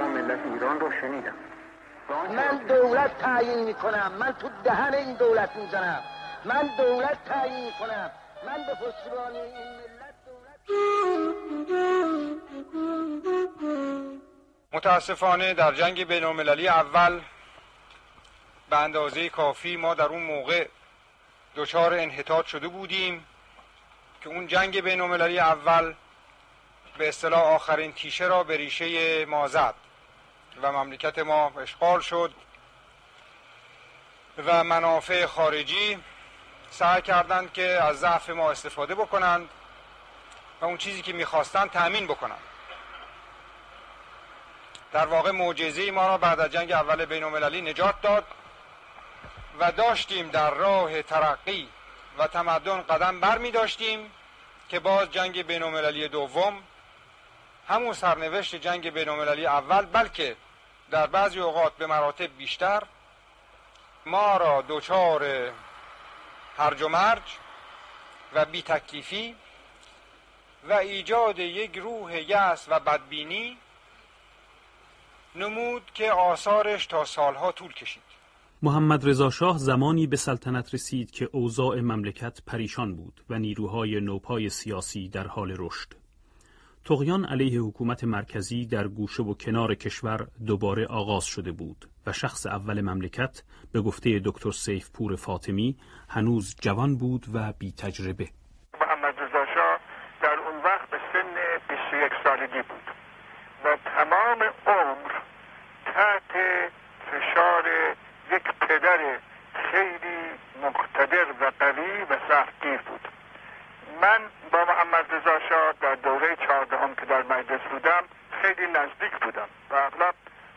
تمام ملت ایران رو شنیدم. من دولت تعیین می‌کنم. من تو دهن این دولت می‌زنم. من دولت تعیین می‌کنم. من به پشتیبانی این ملت دولت متاسفانه در جنگ بین المللی اول به اندازه کافی ما در اون موقع دچار انحطاط شده بودیم که اون جنگ بین المللی اول به اصطلاح آخرین تیشه را به ریشه ما زد و مملکت ما اشغال شد و منافع خارجی سعی کردند که از ضعف ما استفاده بکنند و اون چیزی که می‌خواستند تأمین بکنند. در واقع معجزه ما را بعد از جنگ اول بین المللی نجات داد و داشتیم در راه ترقی و تمدن قدم بر می داشتیم که باز جنگ بین المللی دوم همون سرنوشت جنگ بین المللی اول بلکه در بعضی اوقات به مراتب بیشتر ما را دچار هرج و مرج و بی تکلیفی و ایجاد یک روح یأس و بدبینی نمود که آثارش تا سالها طول کشید محمد رضا شاه زمانی به سلطنت رسید که اوضاع مملکت پریشان بود و نیروهای نوپای سیاسی در حال رشد. تقیان علیه حکومت مرکزی در گوشه و کنار کشور دوباره آغاز شده بود و شخص اول مملکت به گفته دکتر سیف پور فاطمی هنوز جوان بود و بی تجربه. محمد رضا در اون وقت به سن 21 سالگی بود و تمام عمر تحت فشار یک پدر خیلی مقتدر و قوی و سختگیر بود من با محمد رضا شاه در دوره چهاردهم که در مجلس بودم خیلی نزدیک بودم و اغلب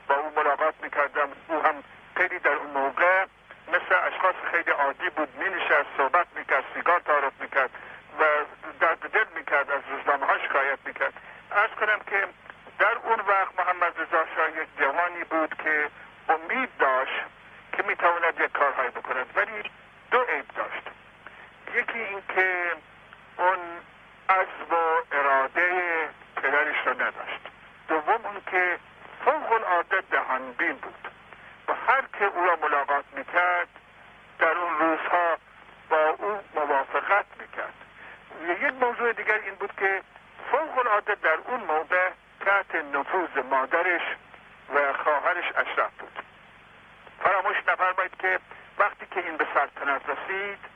با او ملاقات می‌کردم. او هم خیلی در اون موقع مثل اشخاص خیلی عادی بود می نشست صحبت می‌کرد سیگار تعارف می‌کرد و در دل می‌کرد از روزنامه ها شکایت می‌کرد. ارز کنم که در اون وقت محمد رضا شاه یک جوانی بود که امید داشت که می‌تواند یک کارهایی بکند ولی دو عیب داشت. یکی اینکه اون عزم و اراده پدرش را نداشت. دوم اون که فوق العاده دهانبین بود. و هر که او را ملاقات می‌کرد در اون روزها با او موافقت می‌کرد. یک موضوع دیگر این بود که فوق العاده در اون موقع تحت نفوذ مادرش و خواهرش اشرف بود. فراموش نفرمایید که وقتی که این به سلطنت رسید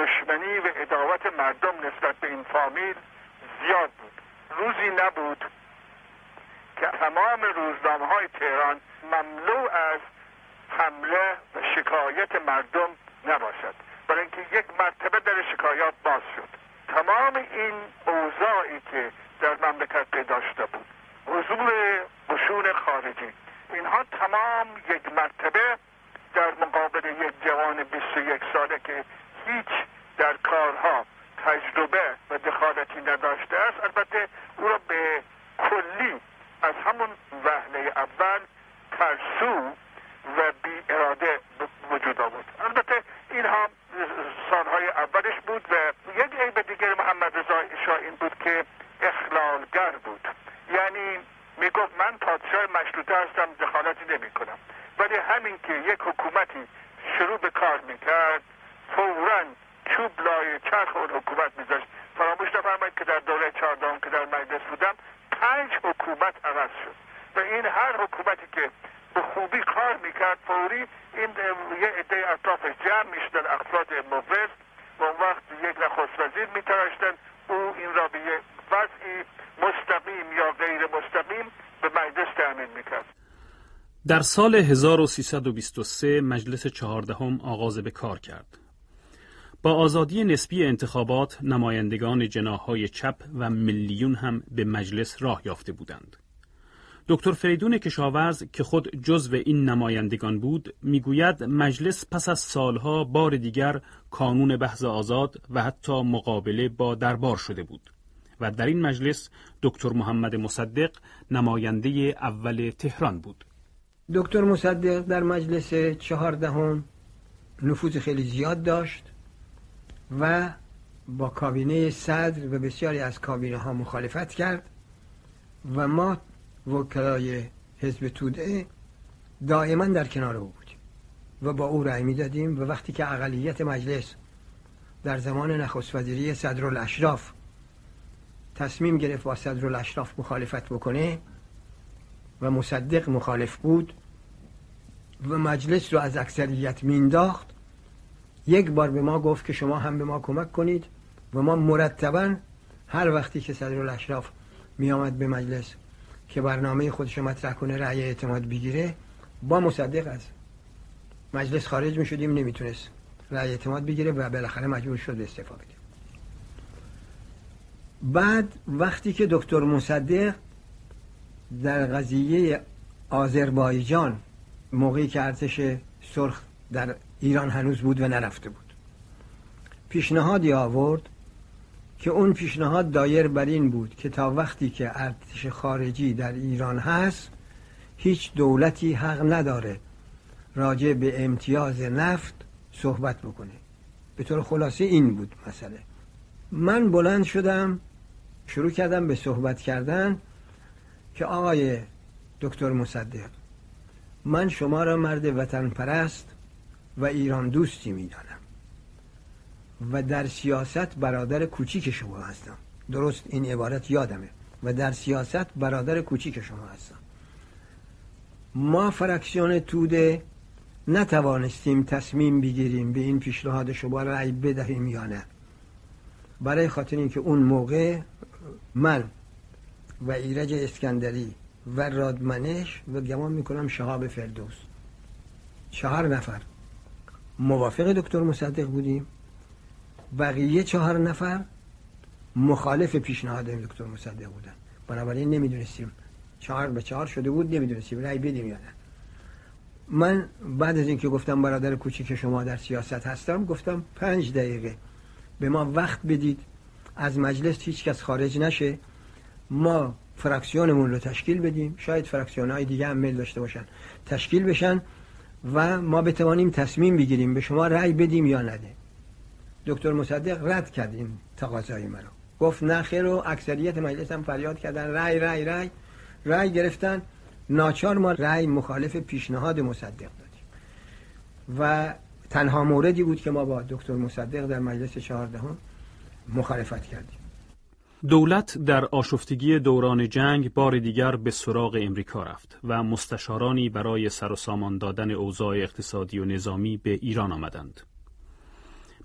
دشمنی و اداوت مردم نسبت به این فامیل زیاد بود. روزی نبود که تمام روزنامه های تهران مملو از حمله و شکایت مردم نباشد. برای اینکه یک مرتبه در شکایات باز شد. تمام این اوضاعی که در مملکت پیدا شده بود. حضور قشون خارجی. اینها تمام یک مرتبه در مقابل یک جوان 21 ساله که هیچ در کارها تجربه و دخالتی نداشته است البته او را به کلی از همون وهله اول ترسو و بی اراده وجود آورد. البته اینها سالهای اولش بود و یک عیب دیگر محمد رضا شاه این بود که اخلالگر بود. یعنی می‌گفت من پادشاه مشروطه هستم دخالتی نمی کنم ولی همین که یک حکومتی شروع به کار می‌کرد فورا چوب لای چرخ اون حکومت میذاشت. فراموش نفرمایید که در دوره چهاردهم که در مجلس بودم پنج حکومت عوض شد. و این هر حکومتی که به خوبی کار می‌کرد فوری این یه عده اطرافش جمع می‌شدن افراد مفرد و اون وقت یک نخست وزیر میتراشتن او این را به یک وضعی مستقیم یا غیر مستقیم به مجلس تأمین می‌کرد. در سال 1323 مجلس چهاردهم آغاز به کار کرد. با آزادی نسبی انتخابات نمایندگان جناهای چپ و میلیون هم به مجلس راه یافته بودند. دکتر فریدون کشاورز که خود جزو این نمایندگان بود می‌گوید مجلس پس از سالها بار دیگر کانون بحث آزاد و حتی مقابله با دربار شده بود و در این مجلس دکتر محمد مصدق نماینده اول تهران بود دکتر مصدق در مجلس چهاردهم نفوذ خیلی زیاد داشت و با کابینه صدر و بسیاری از کابینه ها مخالفت کرد و ما وکلای حزب توده دائما در کنار او بودیم و با او رأی می‌دادیم و وقتی که اقلیت مجلس در زمان نخست وزیری صدرالاشراف تصمیم گرفت با صدرالاشراف مخالفت بکنه و مصدق مخالف بود و مجلس رو از اکثریت مینداخت یک بار به ما گفت که شما هم به ما کمک کنید و ما مرتبا هر وقتی که صدرالاشراف می آمد به مجلس که برنامه خودش مطرح کنه رأی اعتماد بگیره با مصدق از مجلس خارج می شدیم نمی‌تونست رأی اعتماد بگیره و بالاخره مجبور شد به استعفا بده. بعد وقتی که دکتر مصدق در قضیه آذربایجان موقعی که ارتش سرخ در ایران هنوز بود و نرفته بود. پیشنهادی آورد که اون پیشنهاد دایر بر این بود که تا وقتی که ارتش خارجی در ایران هست هیچ دولتی حق نداره راجع به امتیاز نفت صحبت بکنه. به طور خلاصه این بود مسئله. من بلند شدم شروع کردم به صحبت کردن که آقای دکتر مصدق من شما را مرد وطن پرست و ایران دوستی می‌دانم. و در سیاست برادر کوچیک شما هستم. درست این عبارت یادمه. و در سیاست برادر کوچیک شما هستم. ما فرکسیون توده نتوانستیم تصمیم بگیریم به این پیشنهاد شما رأی بدهیم یا نه. برای خاطر اینکه اون موقع من و ایرج اسکندری و رادمنش و گمان می‌کنم شهاب فردوس. چهار نفر. موافق دکتر مصدق بودیم. بقیه چهار نفر مخالف پیشنهاد دکتر مصدق بودن. بنابراین نمی‌دونستیم چهار به چهار شده بود نمی‌دونستیم رأی بدیم یا نه. من بعد از اینکه گفتم برادر کوچیک شما در سیاست هستم گفتم پنج دقیقه. به ما وقت بدید. از مجلس هیچ کس خارج نشه. ما فراکسیونمون رو تشکیل بدیم. شاید فراکسیون های دیگه هم میل داشته باشن. تشکیل بشن. و ما بتوانیم تصمیم بگیریم به شما رأی بدیم یا نده. دکتر مصدق رد کرد این تقاضای مرا گفت نه خیر و اکثریت مجلس هم فریاد کردن. رأی رأی رأی. رأی گرفتن. ناچار ما رأی مخالف پیشنهاد مصدق دادیم. و تنها موردی بود که ما با دکتر مصدق در مجلس چهاردهم مخالفت کردیم. دولت در آشفتگی دوران جنگ بار دیگر به سراغ امریکا رفت و مستشارانی برای سر و سامان دادن اوضاع اقتصادی و نظامی به ایران آمدند.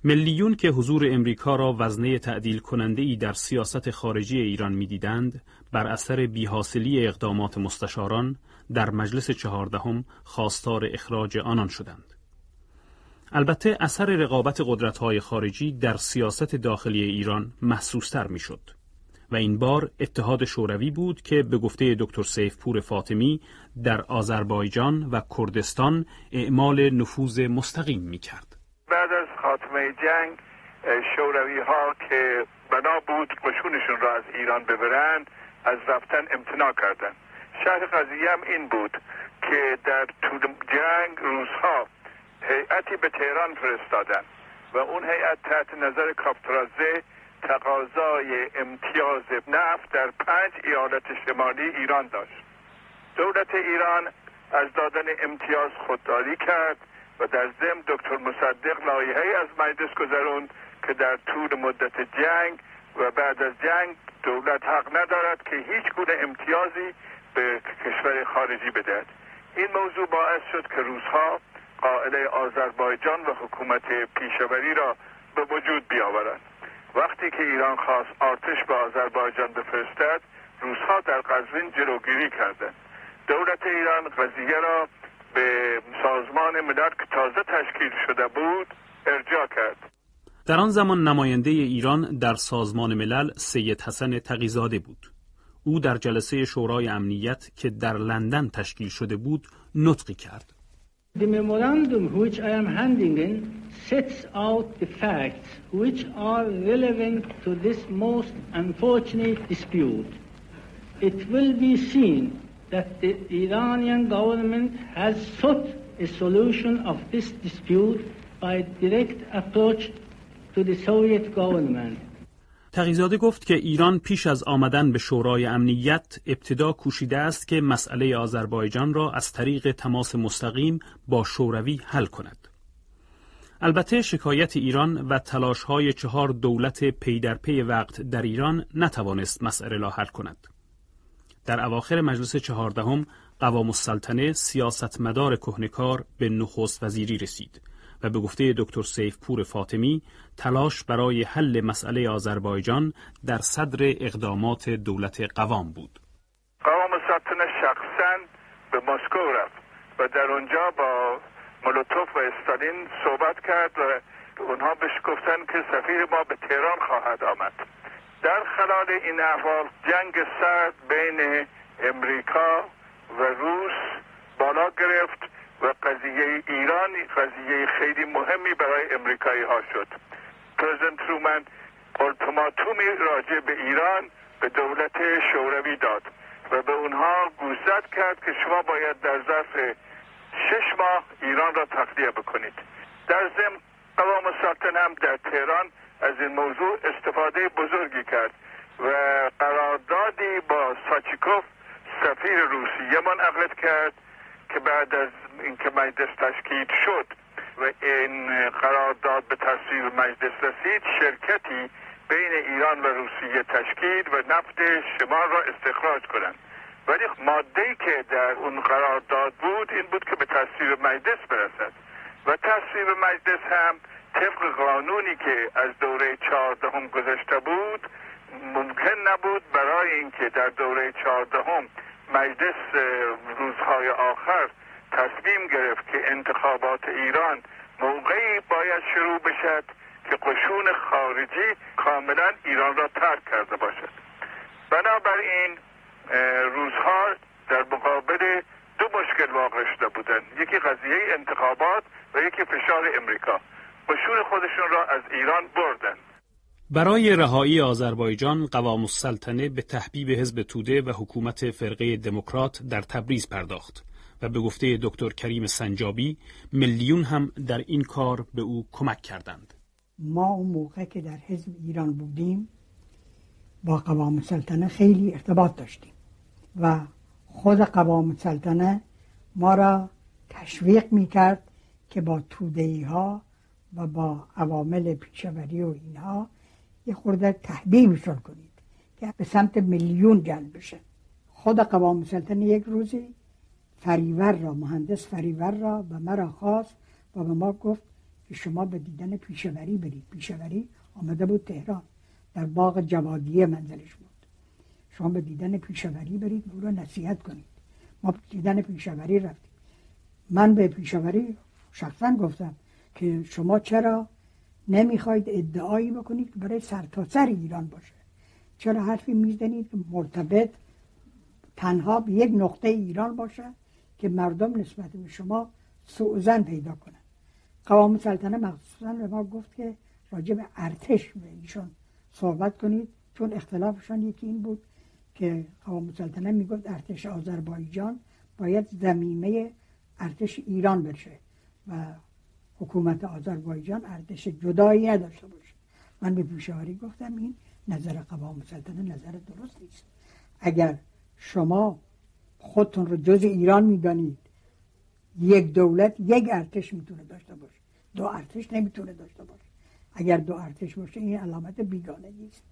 ملیون که حضور امریکا را وزنه تعدیل کننده ای در سیاست خارجی ایران می‌دیدند بر اثر بیحاصلی اقدامات مستشاران در مجلس چهاردهم خواستار اخراج آنان شدند. البته اثر رقابت قدرت‌های خارجی در سیاست داخلی ایران محسوستر می‌شد. و این بار اتحاد شوروی بود که به گفته دکتر سیفپور فاطمی در آذربایجان و کردستان اعمال نفوذ مستقیم می کرد. بعد از خاتمه جنگ شوروی ها که بنا بود قشونشون را از ایران ببرند از رفتن امتناع کردند شهر قضیه هم این بود که در طول جنگ روزها هیئتی به تهران فرستادن و اون هیئت تحت نظر کاپترازه تقاضای امتیاز نفت در پنج ایالت شمالی ایران داشت. دولت ایران از دادن امتیاز خودداری کرد و در ضمن دکتر مصدق لایحه از مجلس گذروند که در طول مدت جنگ و بعد از جنگ دولت حق ندارد که هیچ گونه امتیازی به کشور خارجی بدهد. این موضوع باعث شد که روزها قائله آذربایجان و حکومت پیشوری را به وجود بیاورند. وقتی که ایران خواست آرتش به آذربایجان بفرستد روزها در قزوین جلوگیری کردند دولت ایران قضیه را به سازمان ملل که تازه تشکیل شده بود ارجاع کرد. در آن زمان نماینده ایران در سازمان ملل سید حسن تقیزاده بود. او در جلسه شورای امنیت که در لندن تشکیل شده بود نطقی کرد. The memorandum which I am handing in sets out the facts which are relevant to this most unfortunate dispute. It will be seen that the Iranian government has sought a solution of this dispute by direct approach to the Soviet government. تقیزاده گفت که ایران پیش از آمدن به شورای امنیت ابتدا کوشیده است که مسئله آذربایجان را از طریق تماس مستقیم با شوروی حل کند. البته شکایت ایران و تلاش های چهار دولت پی در پی وقت در ایران نتوانست مسئله را حل کند. در اواخر مجلس چهاردهم قوام السلطنه سیاستمدار کهنکار به نخست وزیری رسید و به گفته دکتر سیف پور فاطمی تلاش برای حل مسئله آذربایجان در صدر اقدامات دولت قوام بود. قوام السلطنه شخصا به مسکو رفت و در اونجا با مولوتوف و استالین صحبت کرد و اونها بهش گفتن که سفیر ما به تهران خواهد آمد در خلال این احوال جنگ سرد بین امریکا و روس بالا گرفت و قضیه ایران قضیه خیلی مهمی برای امریکایی ها شد. پرزنت رومن التماتومی راجع به ایران به دولت شوروی داد و به اونها گوزد کرد که شما باید در ظرف شش ماه ایران را تخلیه بکنید. در ضمن قوام سلطنه هم در تهران از این موضوع استفاده بزرگی کرد و قراردادی با ساچیکوف سفیر روسیه منعقد کرد که بعد از اینکه مجلس تشکیل شد و این قرارداد به تصویب مجلس رسید شرکتی بین ایران و روسیه تشکیل و نفت شمال را استخراج کنند. ولی ماده که در اون قرارداد بود این بود که به تصویب مجلس برسد. و تصویب مجلس هم طبق قانونی که از دوره چهاردهم گذشته بود ممکن نبود برای اینکه در دوره چهاردهم مجلس روزهای آخر تصمیم گرفت که انتخابات ایران موقعی باید شروع بشد که قشون خارجی کاملا ایران را ترک کرده باشد. بنابراین روزها در مقابل دو مشکل واقع شده بودند. یکی قضیه انتخابات و یکی فشار امریکا. قشون خودشون را از ایران بردن برای رهایی آذربایجان قوام السلطنه به تحبیب حزب توده و حکومت فرقه دموکرات در تبریز پرداخت. به گفته دکتر کریم سنجابی میلیون هم در این کار به او کمک کردند. ما اون موقع که در حزب ایران بودیم با قوام سلطنه خیلی ارتباط داشتیم و خود قوام سلطنه ما را تشویق می‌کرد که با تودهی ها و با عوامل پیشوری و اینها یه خورده تحبیبشون کنید که به سمت میلیون جلب بشه. خود قوام سلطنه یک روزی فریور را مهندس فریور را به مرا خواست. و به ما گفت که شما به دیدن پیشوری برید. پیشوری آمده بود تهران. در باغ جوادیه منزلش بود. شما به دیدن پیشوری برید او رو نصیحت کنید. ما به دیدن پیشوری رفتیم. من به پیشوری شخصا گفتم که شما چرا نمی‌خواید ادعایی بکنید که برای سرتاسر سر ایران باشه؟ چرا حرفی می‌زنید که مرتبط تنها به یک نقطه ایران باشه؟ که مردم نسبت به شما سوزن پیدا کنن. قوام سلطنه مخصوصا به ما گفت که راجع به ارتش به ایشون صحبت کنید چون اختلافشان یکی این بود که قوام سلطنه می‌گفت ارتش آذربایجان باید زمینه ارتش ایران بشه و حکومت آذربایجان ارتش جدایی نداشته باشه. من به پیشواری گفتم این نظر قوام سلطنه نظر درست نیست. اگر شما خودتون رو جز ایران می‌دانید. یک دولت یک ارتش می‌تونه داشته باشه. دو ارتش نمی‌تونه داشته باشه. اگر دو ارتش باشه این علامت بیگانه نیست.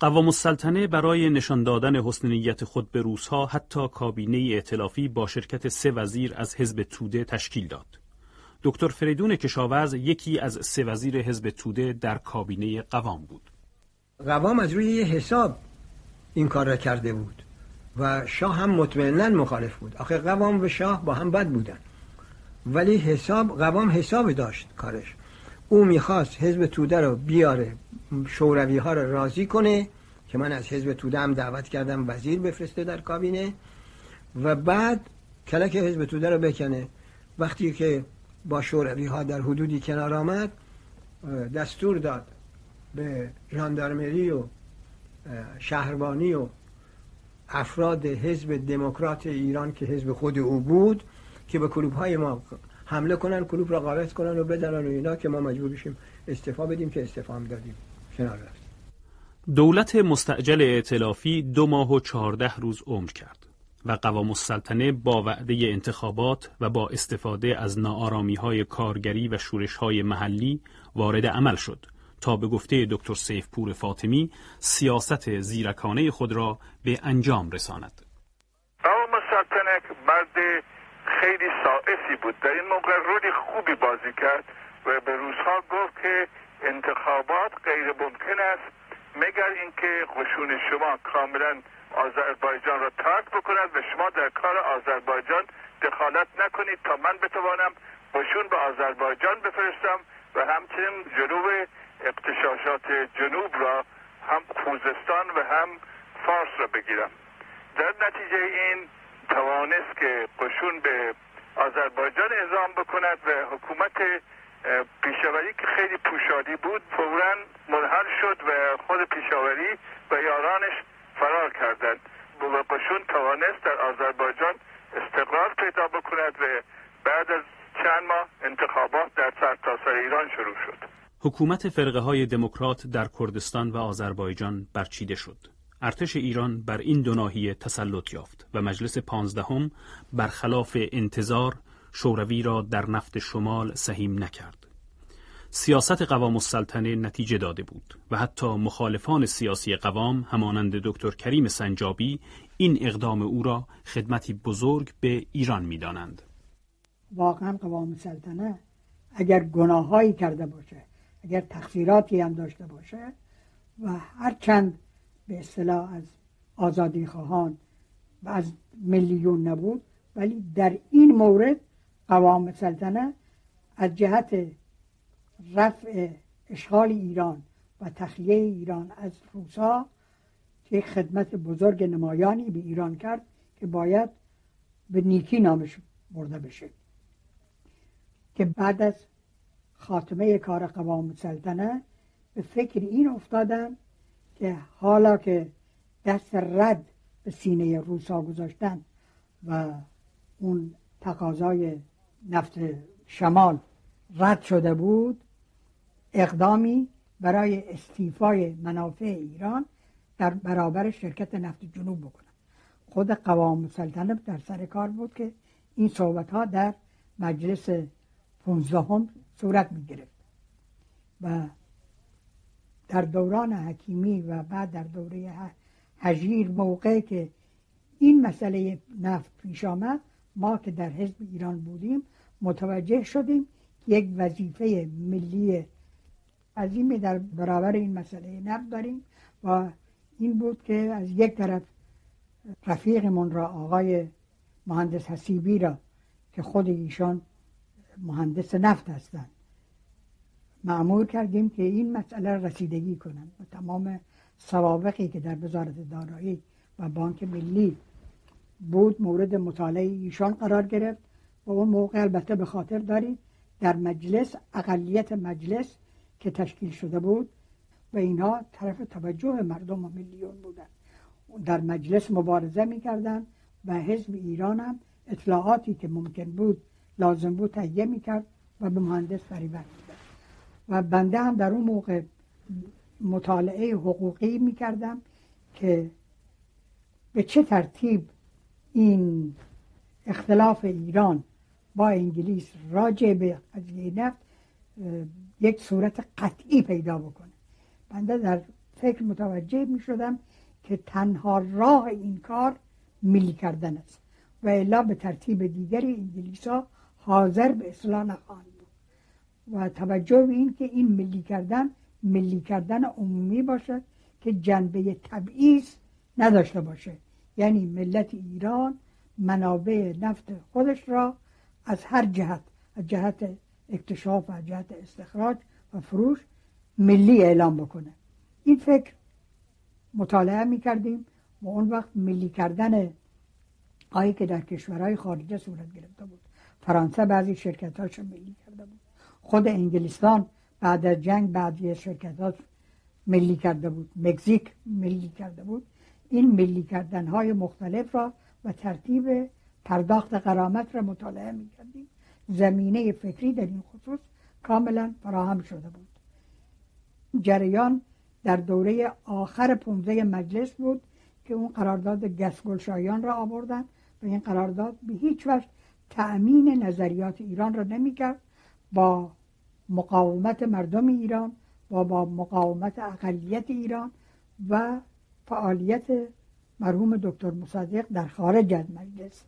قوام السلطنه برای نشان دادن حسن نیت خود به روزها حتی کابینه ائتلافی با شرکت سه وزیر از حزب توده تشکیل داد. دکتر فریدون کشاورز یکی از سه وزیر حزب توده در کابینه قوام بود. قوام از روی یه حساب این کار را کرده بود. و شاه هم مطمئنا مخالف بود. آخه قوام و شاه با هم بد بودن. ولی حساب قوام حساب داشت کارش. او می‌خواست حزب توده رو بیاره شوروی ها رو راضی کنه که من از حزب توده هم دعوت کردم وزیر بفرسته در کابینه و بعد کلک حزب توده رو بکنه وقتی که با شوروی ها در حدودی کنار آمد دستور داد به ژاندارمری و شهربانی و افراد حزب دموکرات ایران که حزب خود او بود که به کلوب های ما حمله کنن کلوب را قارت کنن و بدنن و اینا که ما مجبور بشیم استفا بدیم که استفا هم دادیم. کنار رفت. دولت مستعجل ائتلافی دو ماه و چهارده روز عمر کرد و قوام السلطنه با وعده انتخابات و با استفاده از نارامی های کارگری و شورش های محلی وارد عمل شد. تا به گفته دکتر سیفپور فاطمی سیاست زیرکانه خود را به انجام رساند. قوام السلطنه مرد خیلی سائسی بود در این موقع رولی خوبی بازی کرد و به روزها گفت که انتخابات غیر ممکن است مگر اینکه قشون شما کاملا آذربایجان را ترک بکند و شما در کار آذربایجان دخالت نکنید تا من بتوانم قشون به آذربایجان بفرستم و همچنین جنوب اقتشاشات جنوب را هم خوزستان و هم فارس را بگیرم. در نتیجه این توانست که قشون به آذربایجان اعزام بکند و حکومت پیشاوری که خیلی پوشادی بود فورا منحل شد و خود پیشاوری و یارانش فرار کردند. و قشون توانست در آذربایجان استقرار پیدا بکند و بعد از چند ماه انتخابات در سرتاسر سر ایران شروع شد. حکومت فرقه های دموکرات در کردستان و آذربایجان برچیده شد ارتش ایران بر این دو ناحیه تسلط یافت و مجلس پانزدهم برخلاف انتظار شوروی را در نفت شمال سهیم نکرد. سیاست قوام السلطنه نتیجه داده بود و حتی مخالفان سیاسی قوام همانند دکتر کریم سنجابی این اقدام او را خدمتی بزرگ به ایران می‌دانند. واقعا قوام السلطنه اگر گناهایی کرده باشه اگر تقصیراتی هم داشته باشه و هر چند به اصطلاح از آزادی خواهان و از میلیون نبود ولی در این مورد قوام سلطنه از جهت رفع اشغال ایران و تخلیه ایران از روسا یک خدمت بزرگ نمایانی به ایران کرد که باید به نیکی نامش برده بشه. که بعد از خاتمه کار قوام سلطنه به فکر این افتادن که حالا که دست رد به سینه روسا گذاشتن و اون تقاضای نفت شمال رد شده بود اقدامی برای استیفای منافع ایران در برابر شرکت نفت جنوب بکنن خود قوام سلطنه در سر کار بود که این صحبت ها در مجلس پونزدهم صورت می گرفت و در دوران حکیمی و بعد در دوره هجیر موقع که این مسئله نفت پیش آمد ما که در حزب ایران بودیم متوجه شدیم که یک وظیفه ملی عظیمی در برابر این مسئله نفت داریم و این بود که از یک طرف رفیقمون را آقای مهندس حسیبی را که خود ایشان مهندس نفت هستند. معمول کردیم که این مسئله رسیدگی کنند. و تمام سوابقی که در وزارت دارایی و بانک ملی بود مورد مطالعه ایشان قرار گرفت و اون موقع البته به خاطر دارید در مجلس اقلیت مجلس که تشکیل شده بود و اینها طرف توجه مردم و میلیون بودن. در مجلس مبارزه می‌کردن و حزب ایران هم اطلاعاتی که ممکن بود لازم بود تهیه می‌کرد و به مهندس فریبت می‌داد. و بنده هم در اون موقع مطالعه حقوقی می‌کردم که به چه ترتیب این اختلاف ایران با انگلیس راجع به قضیه نفت یک صورت قطعی پیدا بکنه. بنده در فکر متوجه می شدم که تنها راه این کار ملی کردن است و الا به ترتیب دیگری انگلیس ها حاضر به اصلاح نخواهند بود. و توجه به این که این ملی کردن ملی کردن عمومی باشد که جنبه تبعیض نداشته باشه یعنی ملت ایران منابع نفت خودش را از هر جهت از جهت اکتشاف و جهت استخراج و فروش ملی اعلام بکنه. این فکر مطالعه می کردیم و اون وقت ملی کردن آیی که در کشورهای خارجه صورت گرفته بود. فرانسه بعضی شرکت هاش ملی کرده بود. خود انگلستان بعد از جنگ بعضی شرکت ها ملی کرده بود. مکزیک ملی کرده بود. این ملی کردن های مختلف را و ترتیب پرداخت قرامت را مطالعه می کردیم زمینه فکری در این خصوص کاملا فراهم شده بود. جریان در دوره آخر پونزه مجلس بود که اون قرارداد گسگلشایان را آوردن و این قرارداد به هیچ وجه تأمین نظریات ایران را نمی‌کرد با مقاومت مردم ایران و با مقاومت اقلیت ایران و فعالیت مرحوم دکتر مصدق در خارج از مجلس.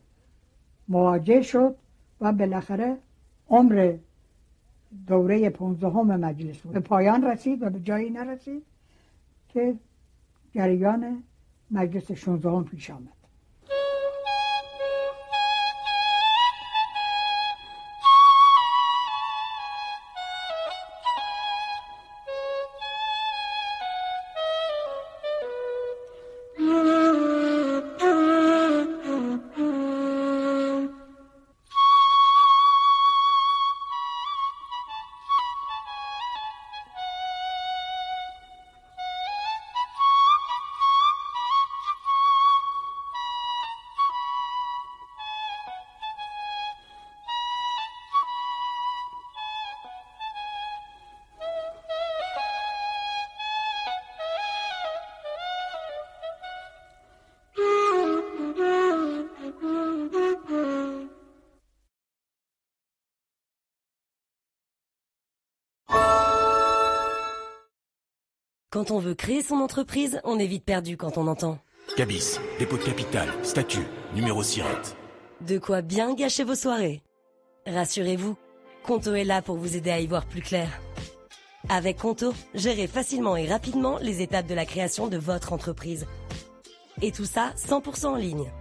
مواجه شد و بالاخره عمر دوره پونزدهم مجلس به پایان رسید و به جایی نرسید که جریان مجلس 16 پیش آمد. Quand on veut créer son entreprise, on est vite perdu quand on entend. Cabis, dépôt de capital, statut, numéro SIRET. De quoi bien gâcher vos soirées. Rassurez-vous, Conto est là pour vous aider à y voir plus clair. Avec Conto, gérez facilement et rapidement les étapes de la création de votre entreprise. Et tout ça 100% en ligne.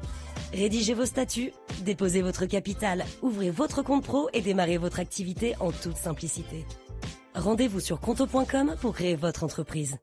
Rédigez vos statuts, déposez votre capital, ouvrez votre compte pro et démarrez votre activité en toute simplicité. Rendez-vous sur conto.com pour créer votre entreprise.